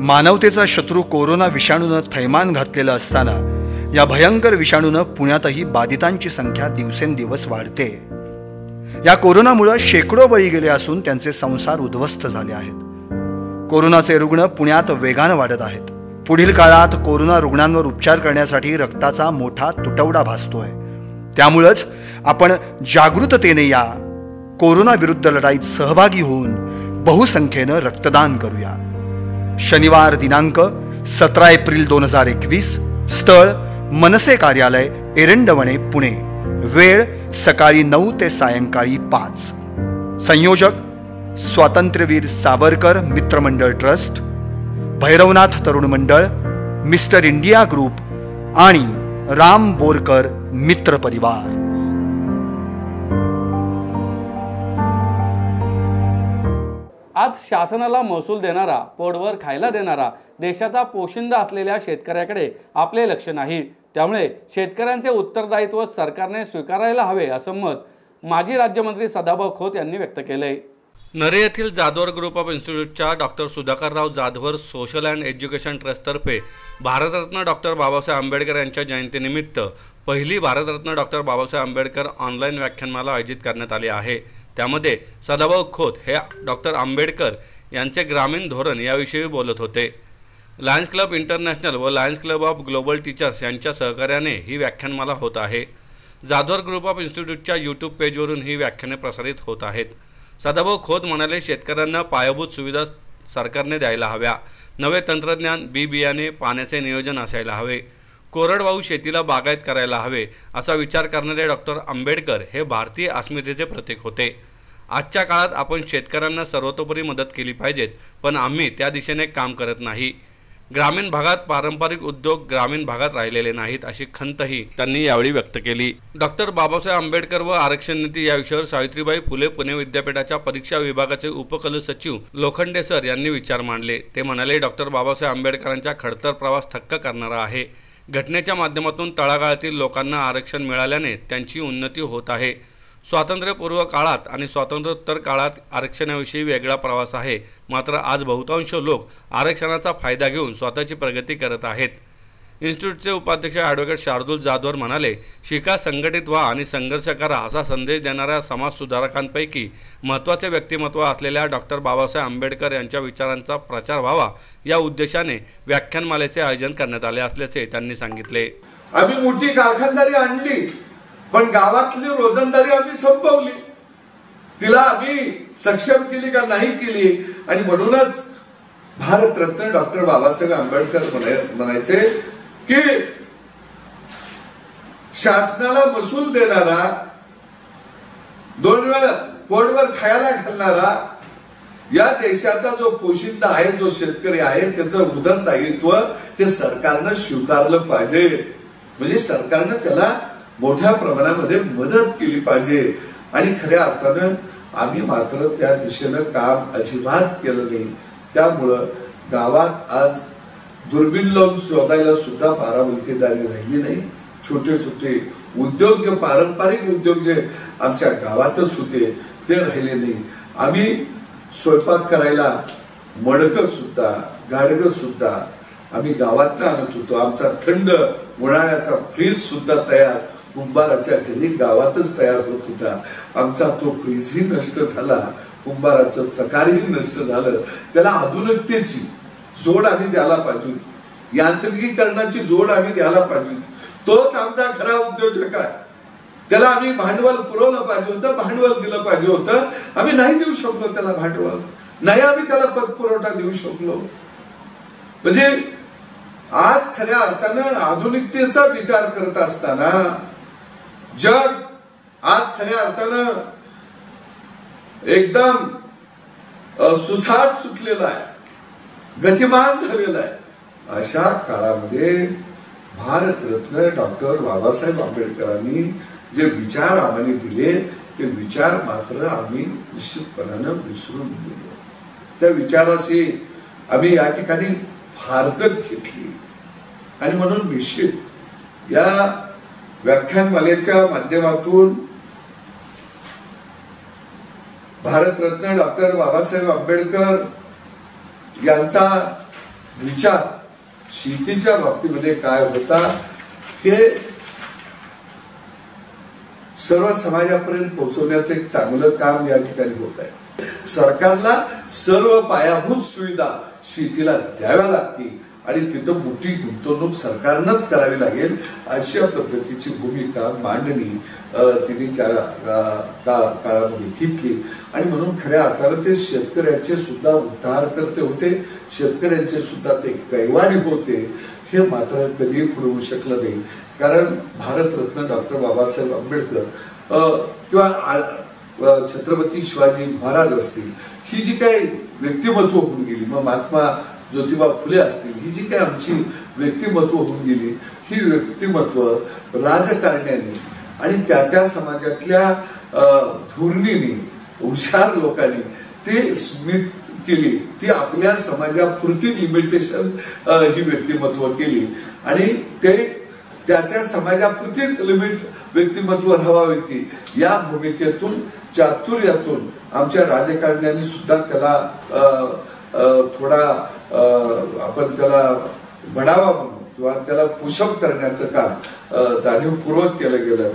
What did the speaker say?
मानवतेचा शत्रू कोरोना विषाणूनं थैमान घातलेलं असताना या भयंकर विषाणूनं पुण्यातही बाधितांची संख्या दिवसेंदिवस वाढते. या कोरोनामुळं शेकडो बळी गेले असून त्यांचे संसार उद्ध्वस्त झाले आहेत. कोरोनाचे रुग्ण पुण्यात वेगानं वाढत आहेत. पुढील काळात कोरोना रुग्णांवर उपचार करण्यासाठी रक्ताचा मोठा तुटवडा भासतोय. त्यामुळंच आपण जागृततेने या कोरोना विरुद्ध लढाईत सहभागी होऊन बहुसंख्येनं रक्तदान करूया. शनिवार दिनांक सतरा एप्रिल दोन हजार एकवीस स्थळ मनसे कार्यालय एरंडवणे पुणे. वेळ सकाळी नऊ ते सायंकाळी पाच. संयोजक स्वातंत्र्यवीर सावरकर मित्रमंडळ ट्रस्ट भैरवनाथ तरुण मंडळ मिस्टर इंडिया ग्रुप आणि राम बोरकर मित्र परिवार. आज शासनाला महसूल देणारा पोटवर खायला देणारा देशाचा पोशिंदा असलेल्या शेतकऱ्याकडे आपले लक्ष नाही. त्यामुळे शेतकऱ्यांचे उत्तरदायित्व सरकारने स्वीकारायला हवे असं मत माजी राज्यमंत्री सदाभाऊ खोत यांनी व्यक्त केले नरे येथील Jadhavar group of इन्स्टिट्यूटच्या doctor Sudhakarrao Jadhavar social and education ट्रस्टतर्फे Bharat Ratna doctor Babasaheb Ambedkar यांच्या जयंतीनिमित्त पहिली भारतरत्न डॉक्टर बाबासाहेब आंबेडकर ऑनलाईन व्याख्यानमाला आयोजित करण्यात आली आहे. त्यामध्ये सदाभाऊ खोत हे डॉक्टर आंबेडकर यांचे ग्रामीण धोरण याविषयी बोलत होते. लायन्स क्लब इंटरनॅशनल व Lions Club of Global teachers यांच्या सहकार्याने ही व्याख्यानमाला होत आहे. जाधवर ग्रुप ऑफ इन्स्टिट्यूटच्या यूट्यूब पेजवरून ही व्याख्याने प्रसारित होत आहेत. सदाभाऊ खोत म्हणाले शेतकऱ्यांना पायाभूत सुविधा सरकारने द्यायला हव्या. नवे तंत्रज्ञान बी बियाणे पाण्याचे नियोजन असायला हवे. कोरडवाहू शेतीला बागायत करायला हवे असा विचार करणारे डॉक्टर आंबेडकर हे भारतीय अस्मितेचे प्रतीक होते. आजच्या काळात आपण शेतकऱ्यांना सर्वतोपरी मदत केली पाहिजेत पण आम्ही त्या दिशेने काम करत नाही. ग्रामीण भागात पारंपरिक उद्योग ग्रामीण भागात राहिलेले नाहीत अशी खंतही त्यांनी यावेळी व्यक्त केली. डॉक्टर बाबासाहेब आंबेडकर व आरक्षण नीती या विषयावर सावित्रीबाई फुले पुणे विद्यापीठाच्या परीक्षा विभागाचे उपकुलसचिव लोखंडे सर यांनी विचार मांडले. ते म्हणाले डॉक्टर बाबासाहेब आंबेडकरांचा खडतर प्रवास थक्क करणारा आहे. घटनेच्या माध्यमातून तळागाळातील लोकांना आरक्षण मिळाल्याने त्यांची उन्नती होत आहे. स्वातंत्र्यपूर्व काळात आणि स्वातंत्र्योत्तर काळात आरक्षणाविषयी वेगळा प्रवास आहे. मात्र आज बहुतांश लोक आरक्षणाचा फायदा घेऊन स्वतःची प्रगती करत आहेत. इन्स्टिट्यूटचे उपाध्यक्ष ॲडव्होकेट शार्दूल जाधवर म्हणाले शिका संघटित व्हा आणि संघर्ष करा असा संदेश देणाऱ्या समाज सुधारकांपैकी महत्त्वाचे व्यक्तिमत्व असलेल्या डॉक्टर बाबासाहेब आंबेडकर यांच्या विचारांचा प्रचार व्हावा या उद्देशाने व्याख्यानमालेचे आयोजन करण्यात आले असल्याचे त्यांनी सांगितले. आम्ही मोठी कारखानदारी आणली. पण गावातली रोजंदारी आम्ही संपवली. तिला आम्ही सक्षम केली का नाही केली? आणि म्हणूनच भारतरत्न डॉक्टर बाबासाहेब आंबेडकर म्हणायचे की शासनाला महसूल देणारा दोन वेळा पोटवर खायला घालणारा या देशाचा जो पोशिंदा आहे जो शेतकरी आहे त्याचं उदरदायित्व हे सरकारनं स्वीकारलं पाहिजे. म्हणजे सरकारनं त्याला मोठ्या प्रमाणामध्ये मदत केली पाहिजे. आणि खऱ्या अर्थानं आम्ही मात्र त्या दिशेनं काम अजिबात केलं नाही. त्यामुळं गावात आज दुर्बीण लावून शोधायला सुद्धा बारामुलकेदारी राहिली नाही. छोटे छोटे उद्योग जे पारंपरिक उद्योग जे आमच्या गावातच होते ते राहिले नाही. आम्ही स्वयंपाक करायला मडकं सुद्धा गाडग सुद्धा आम्ही गावातनं आणत होतो. आमचा थंड उन्हाळ्याचा फ्रीज सुद्धा तयार कुंभाराच्या घरी गावातच तयार होत होता. आमचा तो फ्रीजही नष्ट झाला. कुंभाराचं चकारही नष्ट झालं. त्याला आधुनिकतेची जोड आम्ही द्यायला पाहिजे होती. यांत्रिकीकरणाची जोड आम्ही द्यायला पाहिजे होती. तोच आमचा खरा उद्योजक आहे. त्याला आम्ही भांडवल पुरवलं पाहिजे होतं भांडवल दिलं पाहिजे होतं. आम्ही नाही देऊ शकलो त्याला भांडवल. नाही आम्ही त्याला पतपुरवठा देऊ शकलो. म्हणजे आज खऱ्या अर्थानं आधुनिकतेचा विचार करत असताना जग आज खऱ्या अर्थानं एकदम सुसाद सुसाट सुटलेला आहे. गतिमान झालेला आहे. अशा काळामध्ये भारतरत्न डॉक्टर बाबासाहेब आंबेडकरांनी जे विचार आम्हाला दिले ते विचार मात्र आम्ही निश्चितपणानं विसरून गेलो. त्या विचाराशी आम्ही या ठिकाणी फारकत घेतली. आणि म्हणून निश्चित या व्याख्यानमालेच्या माध्यमातून भारतरत्न डॉक्टर बाबासाहेब आंबेडकर यांचा विचार शेतीच्या बाबतीमध्ये काय होता हे सर्व समाजापर्यंत पोहोचवण्याचं एक चांगलं काम या ठिकाणी होत आहे. सरकारला सर्व पायाभूत सुविधा शेतीला द्याव्या लागतील. आणि तिथं मोठी गुंतवणूक सरकारनंच करावी लागेल अशा पद्धतीची भूमिका मांडणी तिने त्या का- काळामध्ये घेतली. आणि म्हणून खऱ्या अर्थानं ते शेतकऱ्याचे सुद्धा उद्धार करते होते शेतकऱ्यांचे सुद्धा ते कैवारी होते हे मात्र कधी फुडवू शकलं नाही. कारण भारतरत्न डॉक्टर बाबासाहेब आंबेडकर किंवा छत्रपती शिवाजी महाराज असतील ही जी काही व्यक्तिमत्व होऊन गेली मग महात्मा ज्योतिबा फुले असतील ही जी काही आमची व्यक्तिमत्व होऊन गेली ही व्यक्तिमत्व राजकारण्याने आणि त्या त्या समाजातल्या धोरणीने हुशार लोकांनी ते स्मित केली. ती आपल्या समाजापुरती लिमिटेशन ही व्यक्तिमत्व केली. आणि ते त्या त्या समाजापुरती लिमिट व्यक्तिमत्व राहावी ती. या भूमिकेतून चातुर्यातून आमच्या राजकारण्यांनी सुद्धा त्याला थोडा आपण त्याला बढावा म्हणून किंवा त्याला पुशअप करण्याचं काम जाणीवपूर्वक केलं गेलं.